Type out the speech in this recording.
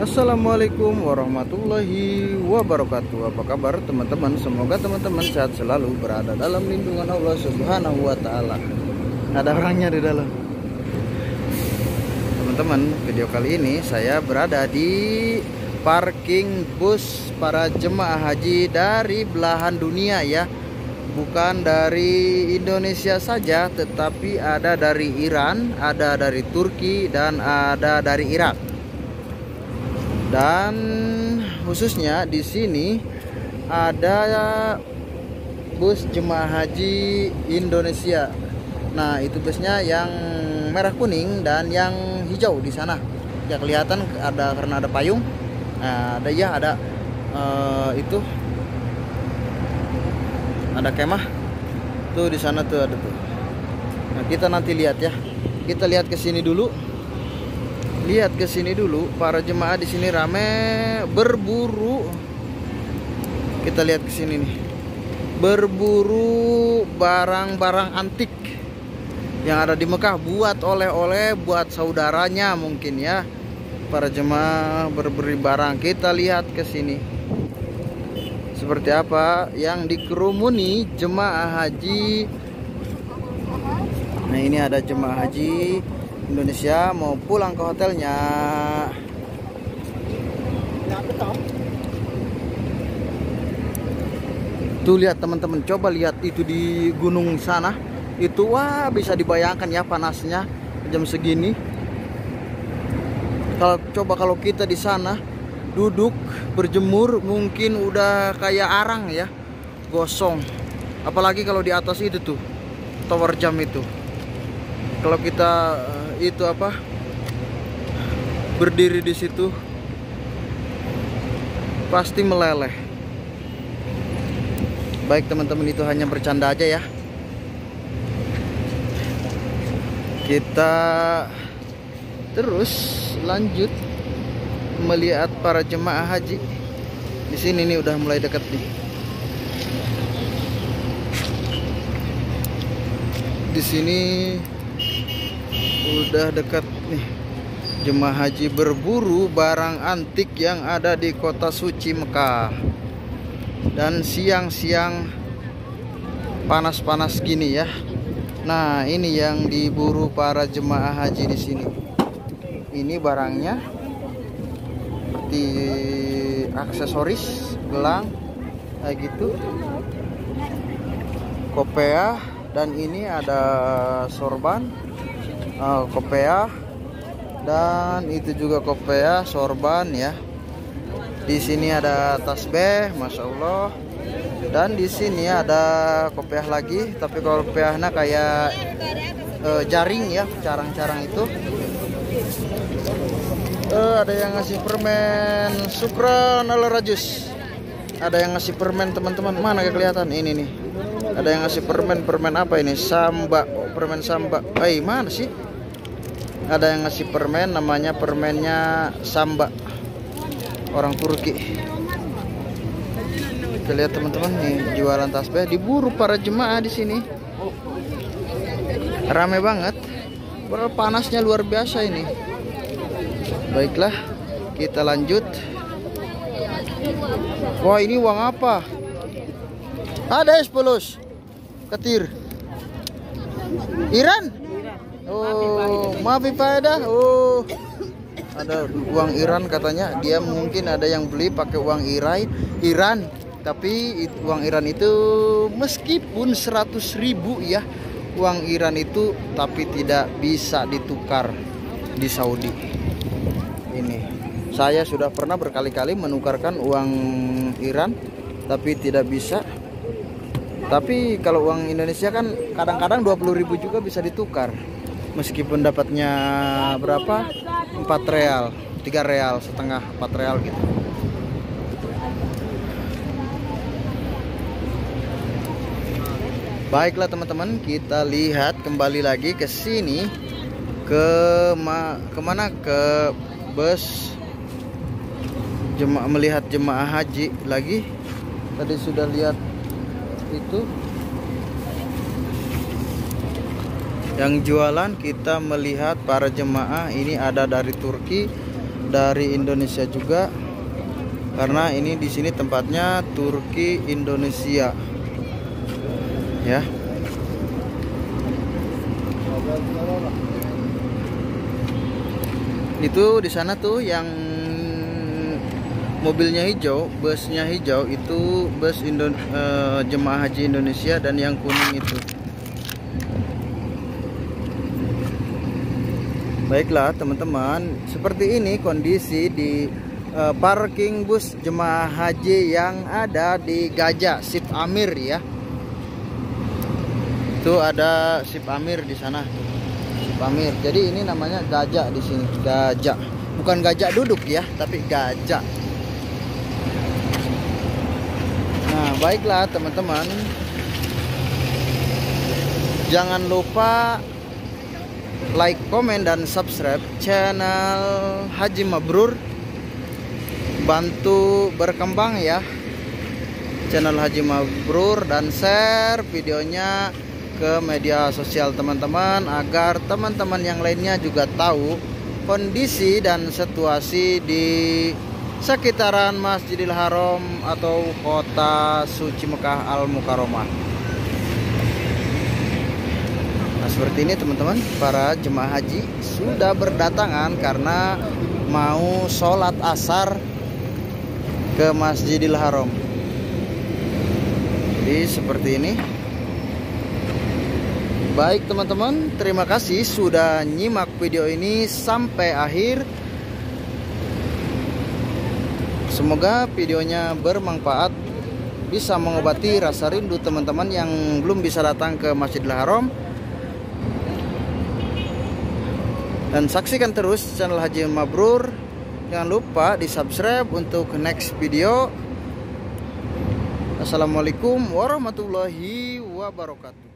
Assalamualaikum warahmatullahi wabarakatuh. Apa kabar teman-teman? Semoga teman-teman sehat selalu Berada dalam lindungan Allah subhanahu wa ta'ala. Ada orangnya di dalam. Teman-teman Video kali ini saya berada di Parking bus para jemaah haji Dari belahan dunia ya. Bukan dari Indonesia saja Tetapi ada dari Iran Ada dari Turki Dan ada dari Irak dan khususnya di sini ada bus jemaah haji Indonesia. Nah, itu busnya yang merah kuning dan yang hijau di sana. Ya kelihatan ada karena ada payung. Nah, ada ya ada uh, itu ada kemah. Tuh di sana tuh ada tuh. Nah, kita nanti lihat ya. Kita lihat ke sini dulu lihat ke sini dulu para jemaah di sini rame berburu. Kita lihat ke sini nih. Berburu barang-barang antik yang ada di Mekah buat oleh-oleh buat saudaranya mungkin ya. Para jemaah berberi barang. Kita lihat ke sini. Seperti apa yang dikerumuni jemaah haji? Nah ini ada jemaah haji Indonesia mau pulang ke hotelnya. Tuh lihat teman-teman. Coba lihat itu di gunung sana. Itu wah bisa dibayangkan ya panasnya jam segini. Kalau coba kalau kita di sana duduk berjemur mungkin udah kayak arang ya. Gosong. Apalagi kalau di atas itu tuh tower jam itu. Kalau kita itu apa? Berdiri di situ. Pasti meleleh. Baik teman-teman itu hanya bercanda aja ya. Kita terus lanjut melihat para jemaah haji. Di sini nih udah mulai dekat nih. Di sini udah dekat nih. Jemaah haji berburu barang antik yang ada di kota suci Mekah. Dan siang-siang panas-panas gini ya. Nah ini yang diburu para jemaah haji di sini. Ini barangnya. Seperti aksesoris gelang kayak gitu. Kopea dan ini ada sorban uh, kopea. Dan itu juga kopea sorban ya. Di sini ada tasbih masya Allah dan di sini ada kopiah lagi tapi kopiahnya kayak uh, jaring ya carang-carang itu. Uh, ada yang ngasih permen sukran ala rajus. Ada yang ngasih permen teman-teman mana kelihatan? Ini nih. Ada yang ngasih permen permen apa ini? Samba oh, permen samba eh mana sih ada yang ngasih permen namanya permennya samba. Orang Turki. Kita lihat teman-teman nih jualan tasbih. Diburu para jemaah di sini. Rame banget. Panasnya luar biasa ini. Baiklah kita lanjut. Wah ini uang apa? Ada es polos ketir. Iran Oh, maaf dah. Oh, ada uang Iran katanya. Dia mungkin ada yang beli pakai uang Iran, Iran. Tapi uang Iran itu meskipun 100 ribu ya, uang Iran itu tapi tidak bisa ditukar di Saudi. Ini saya sudah pernah berkali-kali menukarkan uang Iran, tapi tidak bisa. Tapi kalau uang Indonesia kan kadang-kadang 20.000 juga bisa ditukar meskipun dapatnya berapa? 4 real 3 real setengah 4 real gitu. Baiklah teman-teman, kita lihat kembali lagi ke sini. Ke ma ke mana ke bus. Jemaah melihat jemaah haji lagi. Tadi sudah lihat itu yang jualan kita melihat para jemaah ini ada dari Turki dari Indonesia juga. Karena ini di sini tempatnya Turki Indonesia. Ya. Itu di sana tuh yang mobilnya hijau, busnya hijau itu bus Indo, uh, jemaah haji Indonesia dan yang kuning itu. Baiklah teman-teman, seperti ini kondisi di uh, parking bus jemaah haji yang ada di Gajah Sip Amir ya. Itu ada Sip Amir di sana. Sip Amir. Jadi ini namanya gajah di sini, gajah. Bukan gajah duduk ya, tapi gajah. Nah, baiklah teman-teman. Jangan lupa like, komen dan subscribe channel Haji Mabrur. Bantu berkembang ya channel Haji Mabrur dan share videonya ke media sosial teman-teman agar teman-teman yang lainnya juga tahu kondisi dan situasi di sekitaran Masjidil Haram atau kota suci Mekah Al Mukarramah. Nah, seperti ini teman-teman, para jemaah haji sudah berdatangan karena mau sholat asar ke Masjidil Haram. Jadi seperti ini. Baik teman-teman, terima kasih sudah nyimak video ini sampai akhir. Semoga videonya bermanfaat, bisa mengobati rasa rindu teman-teman yang belum bisa datang ke Masjidil Haram. Dan saksikan terus channel Haji Mabrur. Jangan lupa di subscribe untuk next video. Assalamualaikum warahmatullahi wabarakatuh.